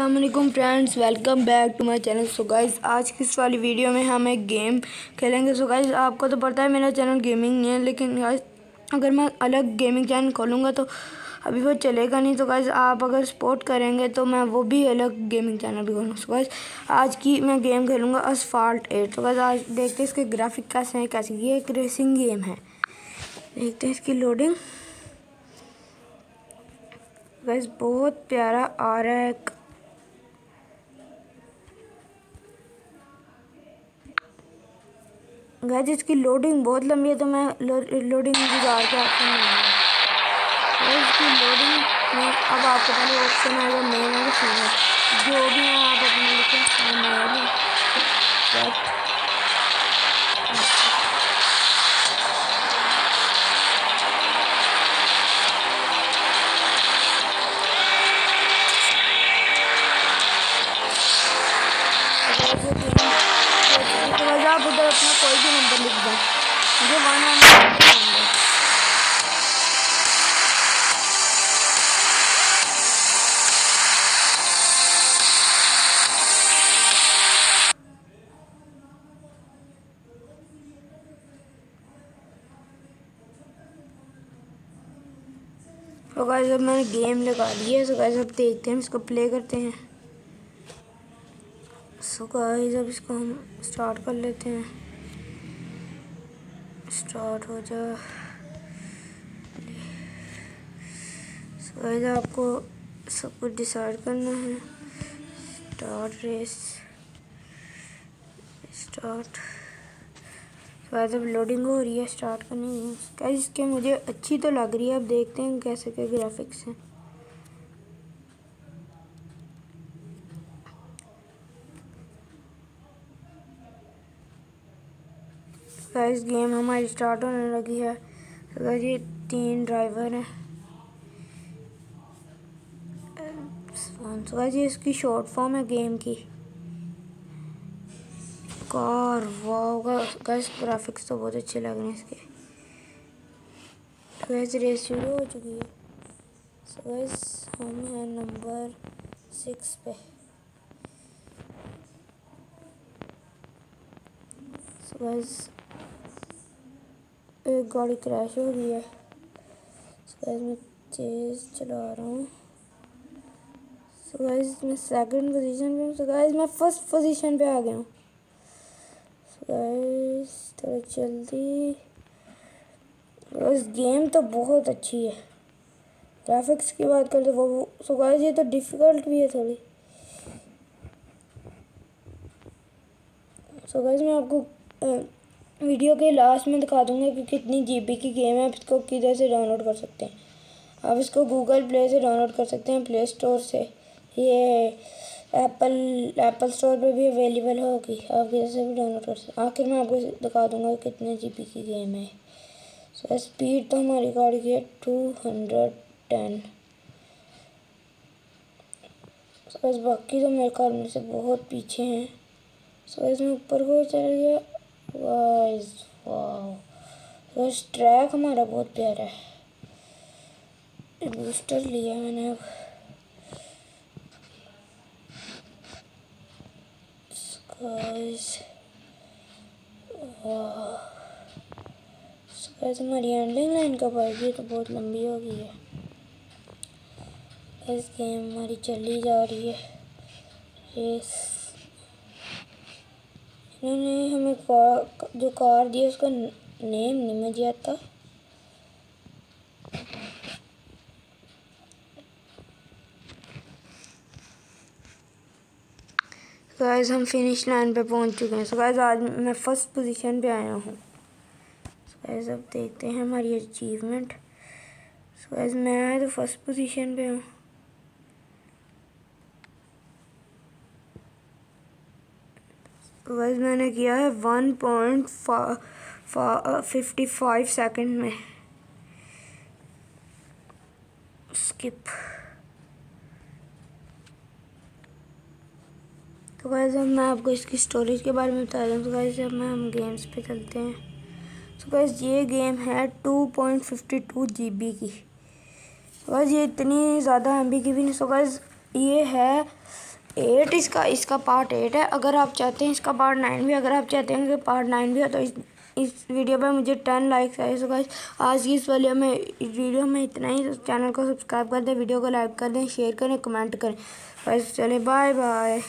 वालेकुम friends welcome back to my channel so guys आज की इस वाली वीडियो में हम एक गेम खेलेंगे। सो गाइस आपको तो पता है मेरा चैनल गेमिंग नहीं है, लेकिन गाइस अगर मैं अलग गेमिंग चैनल खोलूँगा तो अभी वो चलेगा नहीं। तो गाइस आप अगर सपोर्ट करेंगे तो मैं वो भी अलग गेमिंग चैनल भी खोलूँगा। सो गाइस आज की मैं गेम खेलूँगा असफाल्ट एट तो गाइस आज देखते हैं इसके ग्राफिक कैसे हैं, कैसे ये एक रेसिंग गेम है। देखते हैं इसकी लोडिंग गैस बहुत प्यारा आ रहा है गैस इसकी लोडिंग बहुत लंबी है तो मैं लो, लोडिंग गुजार के आपको इसकी लोडिंग में अब आपको पहले ऑप्शन आएगा मेल और फीमेल जो भी है आप अपने लिखे मेल आप उधर अपना कोई भी नंबर लिख दें मुझे वन नंबर तो गाइस अब मैंने गेम लगा लिया है तो गाइस अब देखते हैं इसको प्ले करते हैं। सो गाइस अब इसको हम स्टार्ट कर लेते हैं। स्टार्ट हो जा। सो आपको सब कुछ डिसाइड करना है। स्टार्ट रेस स्टार्ट गाइस अब लोडिंग हो रही है स्टार्ट करनी है। गाइस इसके मुझे अच्छी तो लग रही है। अब देखते हैं कैसे क्या ग्राफिक्स हैं। गाइस गेम हमारी स्टार्ट होने लगी है। तो ये तीन ड्राइवर हैं। तो ये इसकी शॉर्ट फॉर्म है गेम की। कार वाह गाइस ग्राफिक्स तो बहुत अच्छे लग रहे हैं इसके। गाइस रेस शुरू हो चुकी है। सो गाइस हम हैं नंबर सिक्स पे। सो गाइस एक गाड़ी क्रैश हो गई है। मैं तेज़ चला रहा हूँ। सो गाइस मैं सेकंड पोजीशन पे हूँ। सो गाइस मैं फ़र्स्ट पोजीशन पे आ गया हूँ। सो गाइस थोड़ा जल्दी। गाइस गेम तो बहुत अच्छी है। ग्राफिक्स की बात करते वो सो गाइस ये तो डिफ़िकल्ट भी है थोड़ी। सो गाइस मैं आपको वीडियो के लास्ट में दिखा दूँगा कि कितनी जीबी की गेम है, आप इसको किधर से डाउनलोड कर सकते हैं। आप इसको गूगल प्ले से डाउनलोड कर सकते हैं प्ले स्टोर से। ये एप्पल एप्पल स्टोर पे भी अवेलेबल होगी, आप किधर से भी डाउनलोड कर सकते हैं। आखिर में आपको दिखा दूँगा कितने जी की गेम है। सो स्पीड तो हमारी गाड़ी की है टू हंड्रेड टेन सो बाकी तो मेरे ख्याल में से बहुत पीछे हैं। सो इसमें ऊपर को चल गया। बस ट्रैक हमारा बहुत प्यारा है। बूस्टर लिया मैंने अब। हमारी हैंडलिंग लाइन कब आएगी? तो बहुत लंबी हो गई है। इस गेम हमारी चली जा रही है। रेस इन्होंने हमें कार, जो कार दी, उसका नेम नहीं मुझे आता गाइस हम फिनिश लाइन पे पहुँच चुके हैं। सो गाइस आज मैं फ़र्स्ट पोजीशन पे आया हूँ। सो गाइस अब देखते हैं हमारी अचीवमेंट सो गाइस मैं तो फ़र्स्ट पोजीशन पे हूँ। तो वैस मैंने किया है one point fifty five second में। स्किप तो वैसे अब मैं आपको इसकी स्टोरेज के बारे में बता दूँ तो वैसे अब मैं हम गेम्स पे चलते हैं। तो वैसे ये गेम है two point fifty two G B की। तो ये इतनी ज़्यादा एम बी की भी नहीं। सो वैसे ये है एट इसका इसका पार्ट एट है। अगर आप चाहते हैं इसका पार्ट नाइन भी, अगर आप चाहते हैं कि पार्ट नाइन भी हो तो इस इस वीडियो पर मुझे टेन लाइक्स आए। सो गाइस आज की इस वाले में, इस वीडियो में इतना ही। चैनल को सब्सक्राइब कर दें वीडियो को लाइक कर दें शेयर करें कमेंट करें। बस चले बाय बाय